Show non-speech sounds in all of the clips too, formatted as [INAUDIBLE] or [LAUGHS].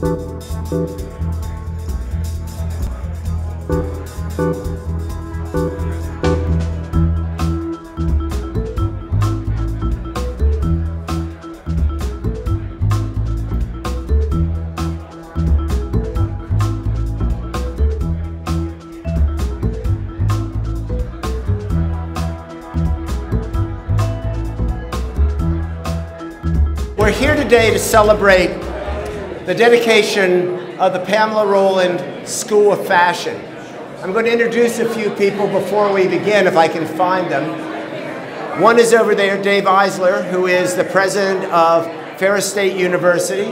We're here today to celebrate the dedication of the Pamella Roland School of Fashion. I'm going to introduce a few people before we begin, if I can find them. One is over there, Dave Eisler, who is the president of Ferris State University.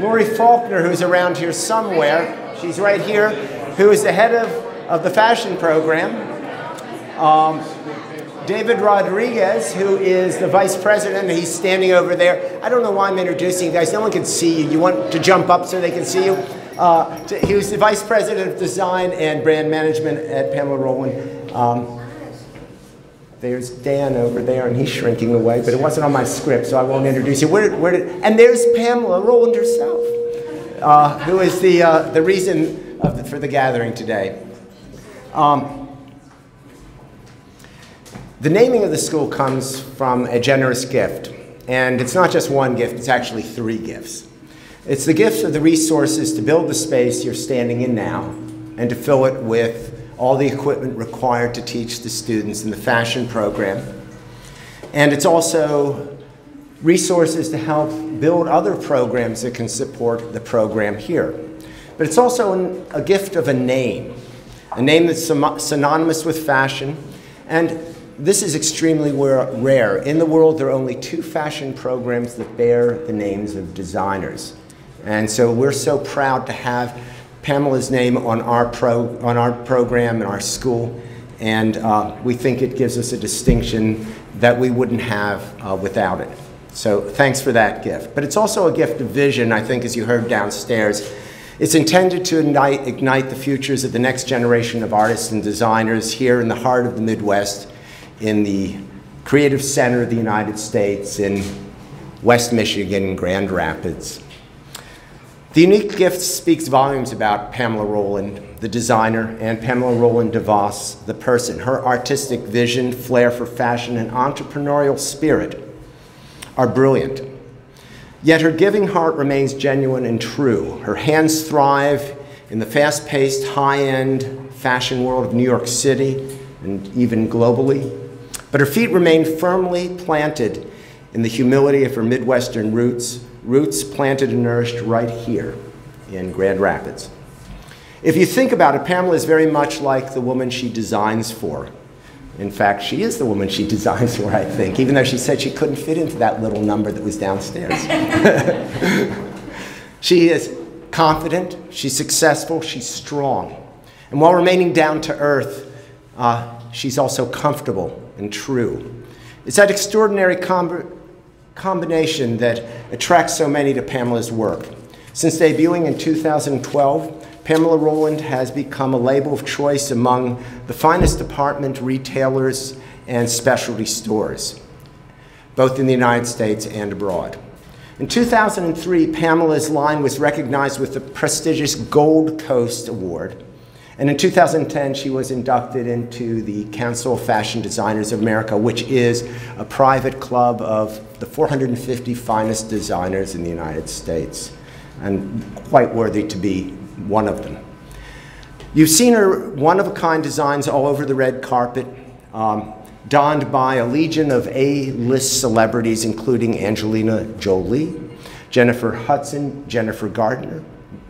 Lori Faulkner, who's around here somewhere, she's right here, who is the head of, of the fashion program. Um, David Rodriguez, who is the vice president, he's standing over there. I don't know why I'm introducing you guys. No one can see you. You want to jump up so they can see you? Uh, he was the vice president of design and brand management at Pamella Roland. Um, there's Dan over there, and he's shrinking away, but it wasn't on my script, so I won't introduce you. Where where did, and there's Pamella Roland herself, uh, who is the, uh, the reason the, for the gathering today. Um, the naming of the school comes from a generous gift. And it's not just one gift, it's actually three gifts. It's the gift of the resources to build the space you're standing in now and to fill it with all the equipment required to teach the students in the fashion program. And it's also resources to help build other programs that can support the program here. But it's also an, a gift of a name, a name that's synonymous with fashion and this is extremely rare. In the world, there are only two fashion programs that bear the names of designers. And so we're so proud to have Pamella's name on our, pro, on our program and our school. And uh, we think it gives us a distinction that we wouldn't have uh, without it. So thanks for that gift. But it's also a gift of vision, I think, as you heard downstairs. It's intended to ignite, ignite the futures of the next generation of artists and designers here in the heart of the Midwest in the creative center of the United States in West Michigan, Grand Rapids. The unique gift speaks volumes about Pamella Roland, the designer, and Pamella Roland DeVos, the person. Her artistic vision, flair for fashion, and entrepreneurial spirit are brilliant. Yet her giving heart remains genuine and true. Her hands thrive in the fast paced, high end fashion world of New York City and even globally. But her feet remain firmly planted in the humility of her Midwestern roots, roots planted and nourished right here in Grand Rapids. If you think about it, Pamella is very much like the woman she designs for. In fact, she is the woman she [LAUGHS] designs for, I think, even though she said she couldn't fit into that little number that was downstairs. [LAUGHS] she is confident, she's successful, she's strong. And while remaining down to earth, uh, she's also comfortable and true. It's that extraordinary com combination that attracts so many to Pamella's work. Since debuting in 2012, Pamella Roland has become a label of choice among the finest department retailers and specialty stores, both in the United States and abroad. In 2003, Pamella's line was recognized with the prestigious Gold Coast Award, and in 2010, she was inducted into the Council of Fashion Designers of America, which is a private club of the 450 finest designers in the United States, and quite worthy to be one of them. You've seen her one-of-a-kind designs all over the red carpet, um, donned by a legion of A-list celebrities, including Angelina Jolie, Jennifer Hudson, Jennifer Gardner,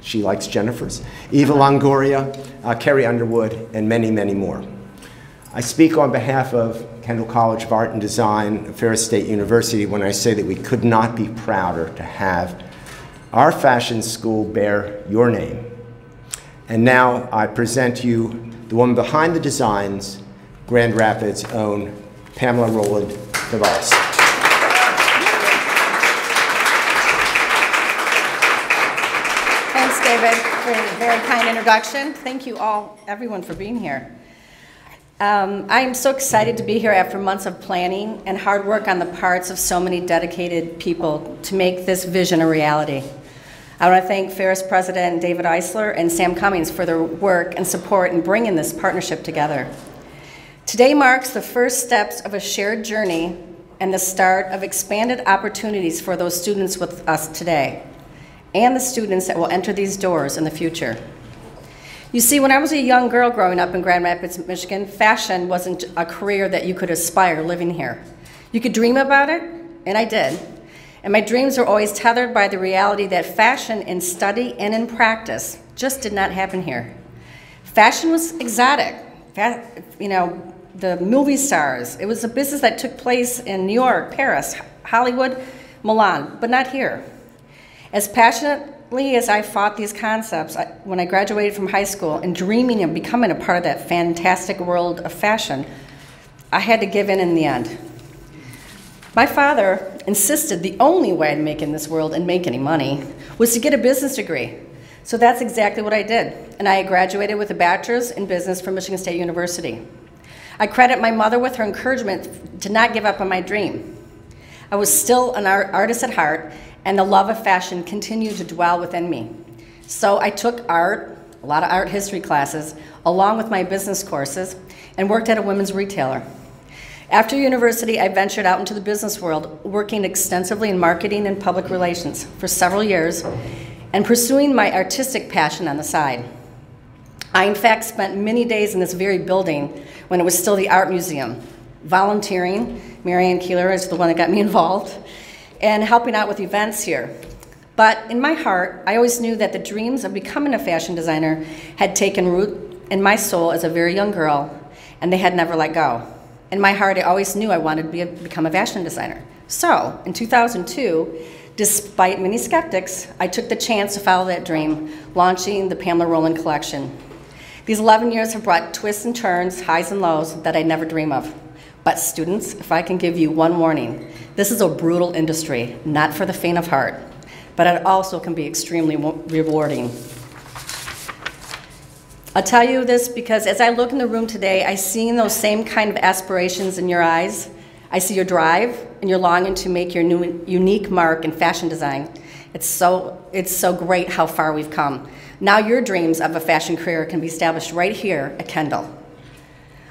she likes Jennifer's, Eva Longoria, uh, Carrie Underwood, and many, many more. I speak on behalf of Kendall College of Art and Design, Ferris State University, when I say that we could not be prouder to have our fashion school bear your name. And now I present you the woman behind the designs, Grand Rapids' own Pamella Roland DeVos. David, for a very kind introduction. Thank you all, everyone, for being here. Um, I am so excited to be here after months of planning and hard work on the parts of so many dedicated people to make this vision a reality. I want to thank Ferris President David Eisler and Sam Cummings for their work and support in bringing this partnership together. Today marks the first steps of a shared journey and the start of expanded opportunities for those students with us today and the students that will enter these doors in the future. You see, when I was a young girl growing up in Grand Rapids, Michigan, fashion wasn't a career that you could aspire living here. You could dream about it, and I did. And my dreams were always tethered by the reality that fashion in study and in practice just did not happen here. Fashion was exotic. You know, the movie stars. It was a business that took place in New York, Paris, Hollywood, Milan, but not here. As passionately as I fought these concepts I, when I graduated from high school and dreaming of becoming a part of that fantastic world of fashion, I had to give in in the end. My father insisted the only way to make in this world and make any money was to get a business degree. So that's exactly what I did. And I graduated with a bachelor's in business from Michigan State University. I credit my mother with her encouragement to not give up on my dream. I was still an art artist at heart, and the love of fashion continued to dwell within me. So I took art, a lot of art history classes, along with my business courses, and worked at a women's retailer. After university, I ventured out into the business world, working extensively in marketing and public relations for several years, and pursuing my artistic passion on the side. I, in fact, spent many days in this very building when it was still the Art Museum, volunteering. Marianne Keeler is the one that got me [LAUGHS] involved, and helping out with events here. But in my heart, I always knew that the dreams of becoming a fashion designer had taken root in my soul as a very young girl, and they had never let go. In my heart, I always knew I wanted to be a, become a fashion designer. So, in 2002, despite many skeptics, I took the chance to follow that dream, launching the Pamella Roland collection. These 11 years have brought twists and turns, highs and lows that I never dream of. But students, if I can give you one warning, this is a brutal industry, not for the faint of heart, but it also can be extremely rewarding. I'll tell you this because as I look in the room today, I see those same kind of aspirations in your eyes. I see your drive and your longing to make your new, unique mark in fashion design. It's so, it's so great how far we've come. Now your dreams of a fashion career can be established right here at Kendall.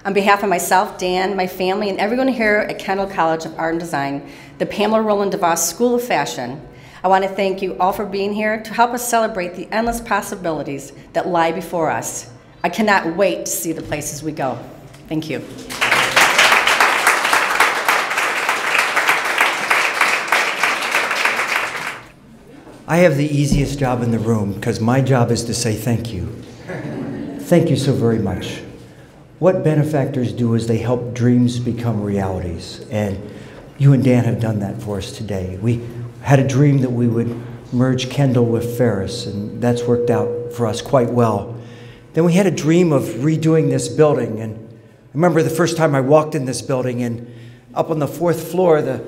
On behalf of myself, Dan, my family, and everyone here at Kendall College of Art and Design, the Pamella Roland DeVos School of Fashion, I want to thank you all for being here to help us celebrate the endless possibilities that lie before us. I cannot wait to see the places we go. Thank you. I have the easiest job in the room because my job is to say thank you. thank you so very much. What benefactors do is they help dreams become realities. And you and Dan have done that for us today. We had a dream that we would merge Kendall with Ferris, and that's worked out for us quite well. Then we had a dream of redoing this building. And I remember the first time I walked in this building, and up on the fourth floor, the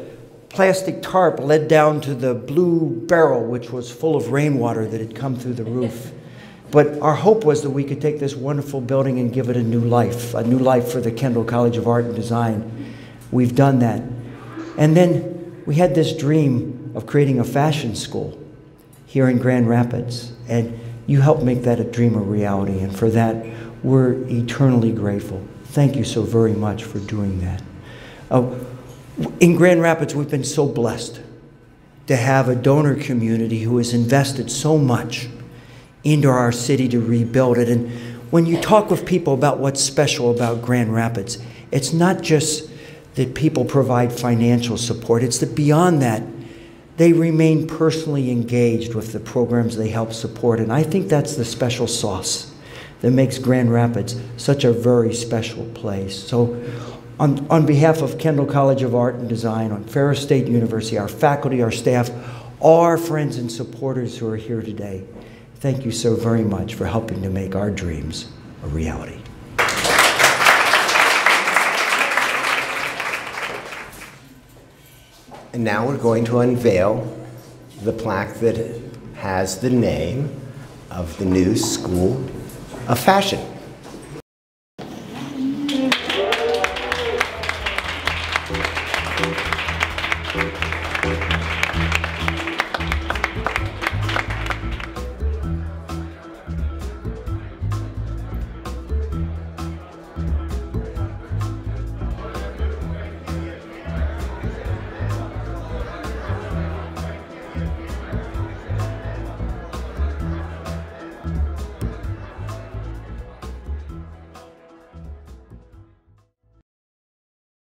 plastic tarp led down to the blue barrel, which was full of rainwater that had come through the roof. But our hope was that we could take this wonderful building and give it a new life, a new life for the Kendall College of Art and Design. We've done that. And then we had this dream of creating a fashion school here in Grand Rapids. And you helped make that a dream a reality. And for that, we're eternally grateful. Thank you so very much for doing that. Uh, in Grand Rapids, we've been so blessed to have a donor community who has invested so much into our city to rebuild it. And when you talk with people about what's special about Grand Rapids, it's not just that people provide financial support, it's that beyond that, they remain personally engaged with the programs they help support. And I think that's the special sauce that makes Grand Rapids such a very special place. So, on, on behalf of Kendall College of Art and Design, on Ferris State University, our faculty, our staff, all our friends and supporters who are here today, Thank you so very much for helping to make our dreams a reality. And now we're going to unveil the plaque that has the name of the new School of Fashion.